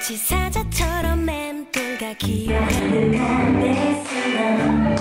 지사자처럼 맴돌다 기억하는 내 사랑